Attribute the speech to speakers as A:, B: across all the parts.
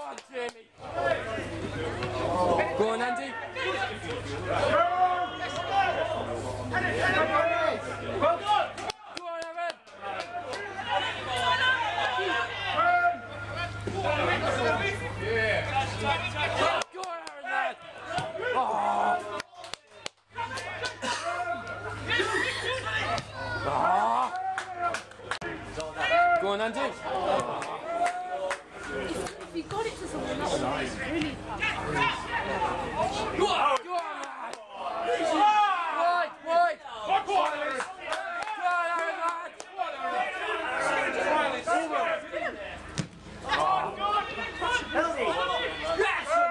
A: on, Jamie. Go on, Andy. Go on, Evan. Go on, Aaron, lad. Oh. Ah. Go on, Andy.
B: If you got it to someone, that would be really tough.
A: Go on, go on, lad. Wide, wide. Go on, Aaron, lad.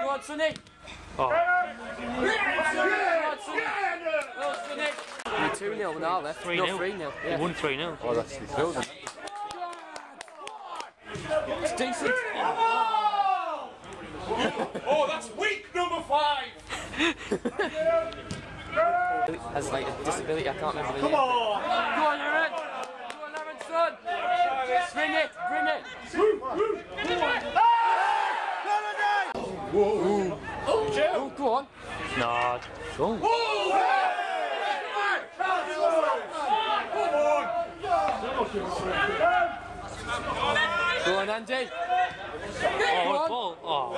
A: Go on, Sonny. Go on, Sonny. Go, Sonny. You're 2 0 now, left.
C: 3
A: No,
C: 0.
A: 3 0.
C: He won 3 0.
D: Oh, that's the building.
A: It's decent.
E: Oh, that's week number five.
A: Has like a disability, I can't remember the name. Come on! Go on, Aaron! Go on, Aaron, son! Bring it, bring it! Oh, go on.
C: No, go.
A: Go on, Andy.
C: Oh, ball. Oh.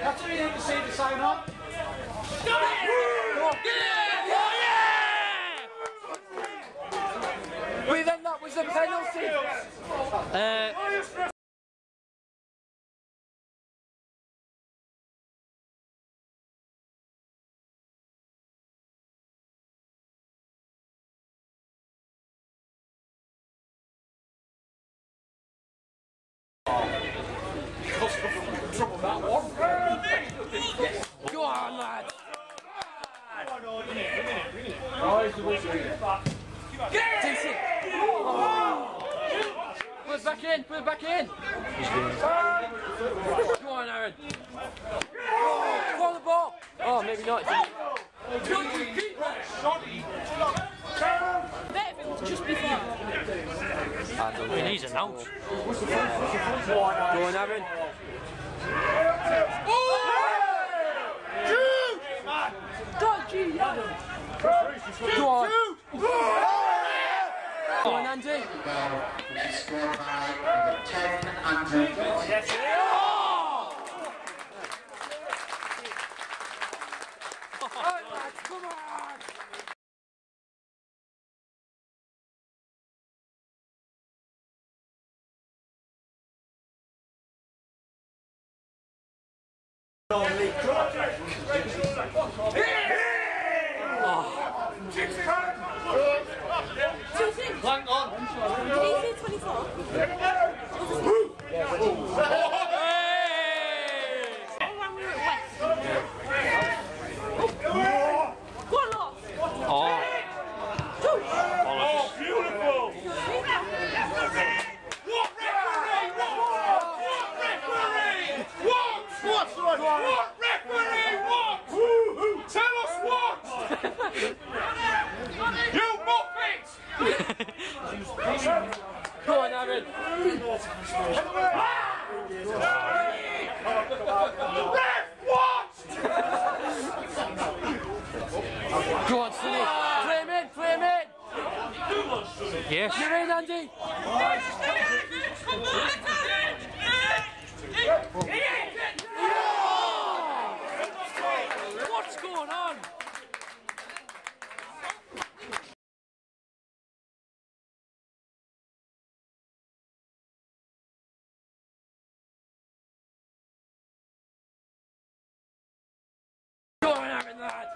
F: That's what you need to see to sign on.
A: Well, then that was a penalty.
C: Uh,
A: Go on, lad. Decent. Put it back in, put it back in. Go on, Aaron. Oh, the ball. Oh, maybe not.
B: Just
C: he needs an out.
A: Go on, Aaron.
B: God, gee, Adam.
A: Go on. Go on, Andy.
G: Scored by number 10, Andrew.
A: Alright, lads, come on.
B: Hang on. Did he say 24? Oh, when we were at West. Go on, Lord.
C: Oh,
E: Oh, beautiful. What referee? What? What referee? What? What? What? What referee? What? Tell us what? you muppet!
A: Go on, Aaron.
E: Ref, what?
A: Go on, Sonny. Play him in, play him in.
C: Yes.
A: You're in, Andy.
C: What's going on?
A: Go on, Aaron, lad.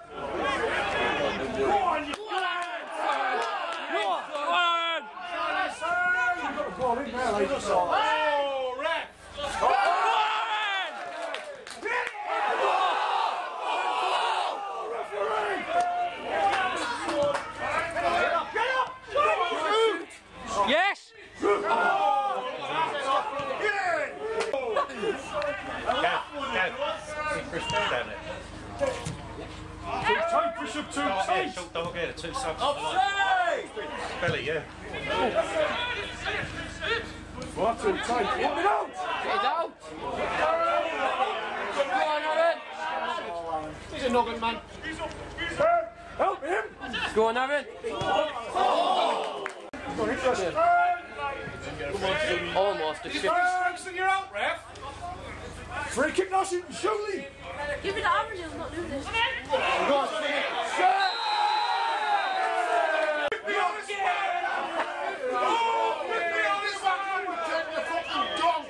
E: Oh, ref!
C: Yes.
E: Push up two tight.
H: Don't get two subs.
E: Offside!
H: Belly, yeah.
E: Far too tight. Hit it out.
A: Get it out. Go on, Aaron. He's a noggin man.
E: Hey, Help him.
A: Go on, Aaron. Almost a shift.
E: You're out, ref. Free kick now, surely.
B: Give it to Aaron, he'll not do this.
E: With me on this one. Oh, with me on this one. Take the fucking dog.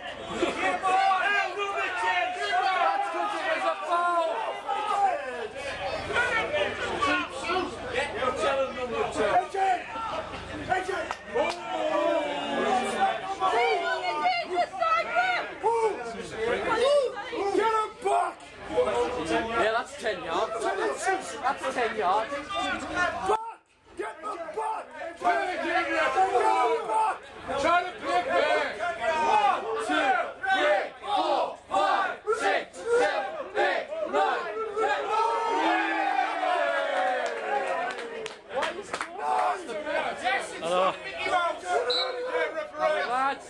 E: Come on. Hey, move it, kids.
A: That's because it was a foul.
E: AJ. AJ. Get him back.
A: Yeah, that's 10 yards. That's, that's 10 yards.
E: Back. Get them back. Try to get them back. Try to play back. One, two, three, four, five,
A: Six, seven, eight, nine, ten.
C: Hello.
A: Lads.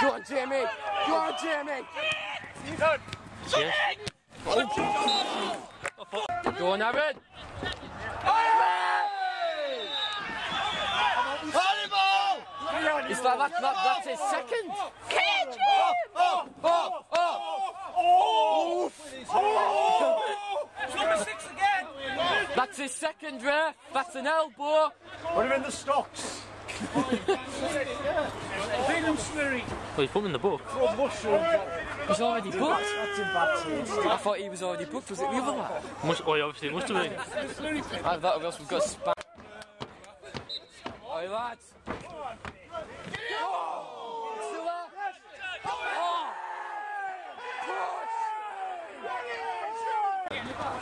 A: Go on, Jamie. Go on, Jamie.
C: Yes.
A: Go on, Aaron. It's like that, that, that's his second. Oh, oh, oh. That's his second, ref. That's an elbow.
E: Put him in the stocks. Feed him snurry.
C: Well, he's put him in the book.
A: He's already booked.
E: That's in bad taste.
A: I thought he was already booked. Was it the other one?
C: Must, oh, yeah, obviously, it must have been.
A: I thought else we've got spam. Oi, lads. Still there? Oh.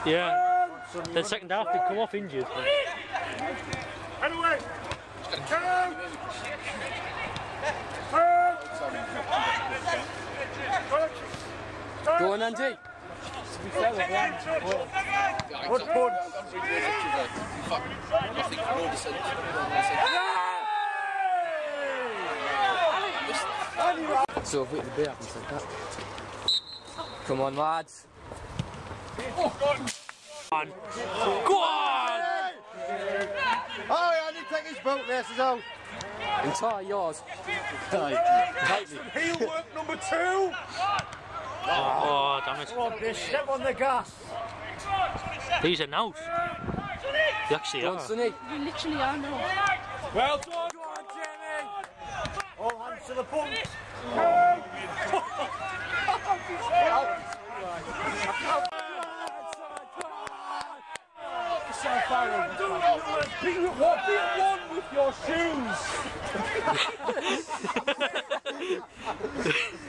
C: Yeah. The second half did come off injured.
E: Anyway. Come.
A: Go on, Andy.
E: Good punch.
A: So if we the beer, I said that. Come on, lads.
C: Go on!
D: Oh, yeah, I need to take his boat laces out.
A: Entire yours.
E: Heel work number two.
C: Oh, damn it.
E: Step on the gas.
C: These are now. They actually are.
B: You literally are now.
E: Well done.
A: Go on, Jamie.
E: All hands to the pump. Be at one, be at one with your shoes.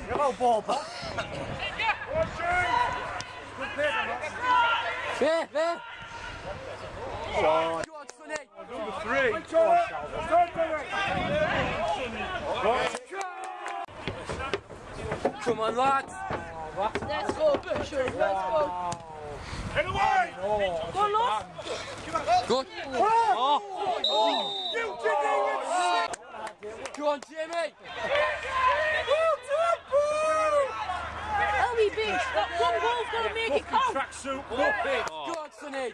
E: Hello, ball back. Come on.
A: Lads.
B: Let's go, Butcher. Let's go.
E: Get away.
B: Go, Lost.
A: Go on.
E: You didn't.
A: Go on, Jamie.
B: LB Bish, that one goal's got to make it count.
A: Go on, Sonny.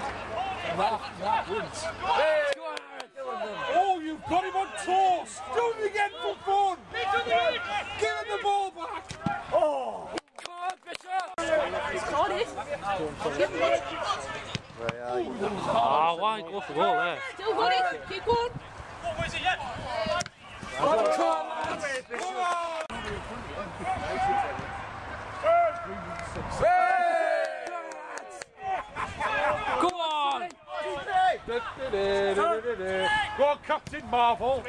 A: Ah,
E: Oh, you've got him on toast! Do it again for fun! Give him the ball back! Oh!
A: Come on, Bishop!
C: Ah, why go for goal there?
B: Still got it. Keep going.
C: Go on!
E: Go on, Captain Marvel!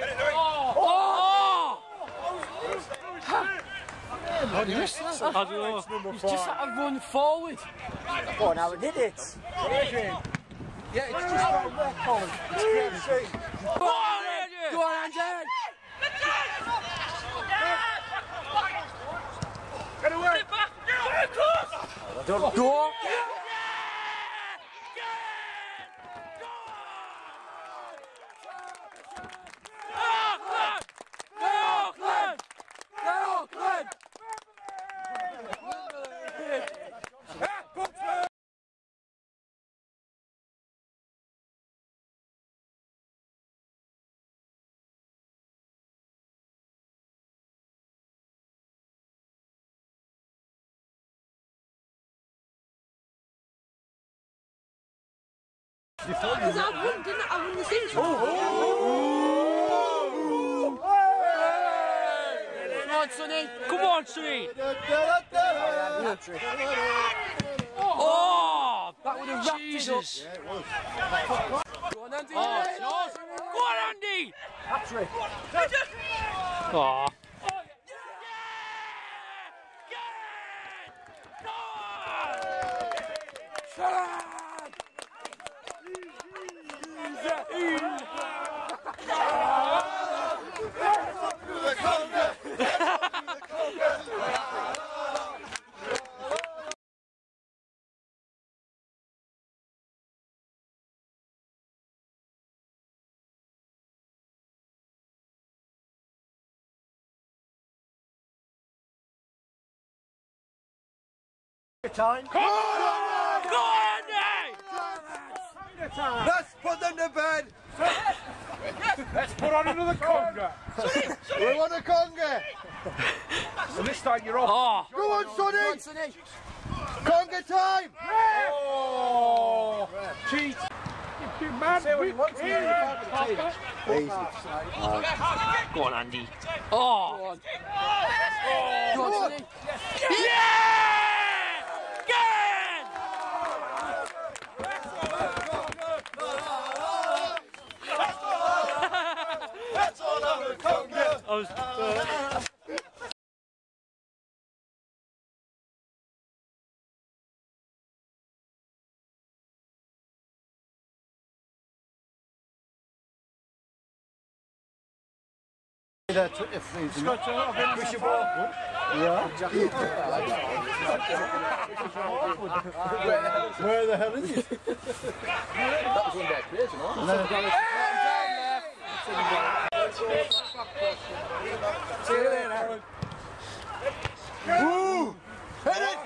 C: Oh! Don't know.
A: He's just had to run forward.
D: Oh, now we did it. Yeah, it's just that, Colin. It's crazy.
A: Go on! Go on, Andy!
E: Get away!
A: Go!
B: Because I won, didn't I? I won the season.
A: Come on, Sonny!
C: Come on, Sonny! Oh!
A: That would have wrapped it up. Go on, Andy!
C: Oh, it's yours. Go on, Andy!
D: Hat-trick.
C: Oh. oh.
D: Time.
C: Go on, Andy!
D: Let's put them to bed.
E: Let's put on another conga!
D: We want a conga.
E: And this time you're off.
C: Oh!
D: Go on,
A: Go
D: Sonny.
A: Sonny!
D: Conga time.
E: Oh! Cheat! You man!
D: Say what he wants to
E: Here,
D: you can't be
E: Conga.
D: Easy.
C: Go on, Andy. Oh!
A: Go on! Go on, Sonny!
C: Yeah! Again! I was, uh,
D: If he's got to push your ball. Yeah. where, where the hell is it? that was one of their players, you know. And then
A: Down left.
D: See you later. Woo! Hit it!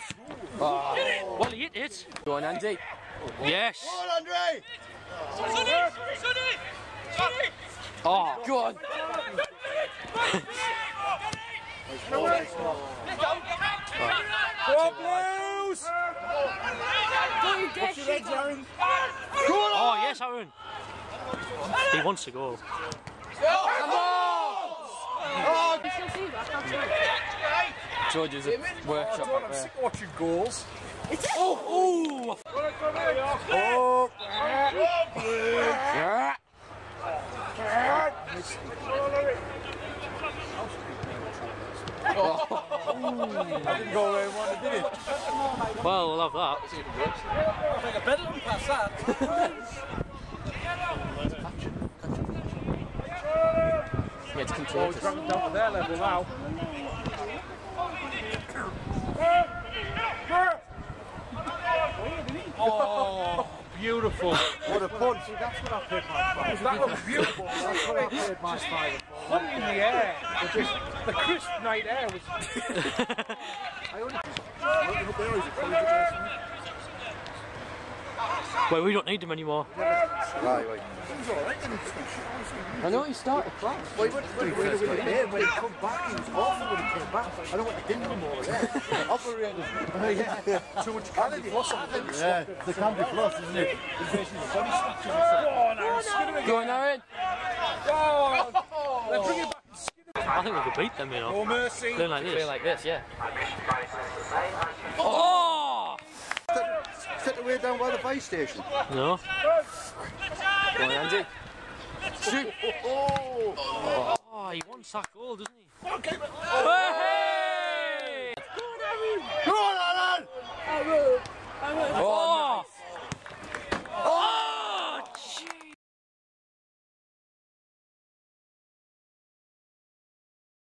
D: Ah.
C: well, he hit it.
A: Go on, Andy!
C: Yes.
D: Go on, Andre!
C: Oh,
A: Go on!
E: Go on,
C: oh yes, Aaron. He wants to go.
B: You still see that? I can't see it.
A: George's a workshop
E: I'm sick of watching goals.
C: Oh!
D: Oh!
A: Yeah.
D: Didn't go where he wanted, did it?
C: Well, we'll have that.
A: Yeah, it's
E: Oh,
A: controlled.
E: he's dropping down to their level now. Oh, beautiful.
D: What a punch. That's what I played my
E: That was beautiful.
D: That's what I played my five.
E: Hung in the air. Just the crisp night air was.
D: there, or is it college adjacent?
C: Well, we don't need them anymore.
D: Right, right. He was alright then.
A: I know he started class.
E: Well, he went when, when, when, when, when, when he come back, he was awful when he came back. I don't want to dinner him over there. Operated. yeah. Too much candy floss on the
D: Yeah, the candy floss, isn't it?
A: Go on, Aaron.
C: I think we could beat them, you know.
D: Oh, mercy.
C: Clear like this.
A: Clear like this, yeah.
C: Oh!
D: Set the way down by the fire station.
C: No.
A: Go on, Andy. Shoot!
C: Oh, oh. oh, he wants that goal, doesn't he? Okay, but... Oh. Hey!
B: Go on, Aaron!
D: Oh! Go on, Aaron!
B: Aaron! Aaron!
A: Oh!
C: oh.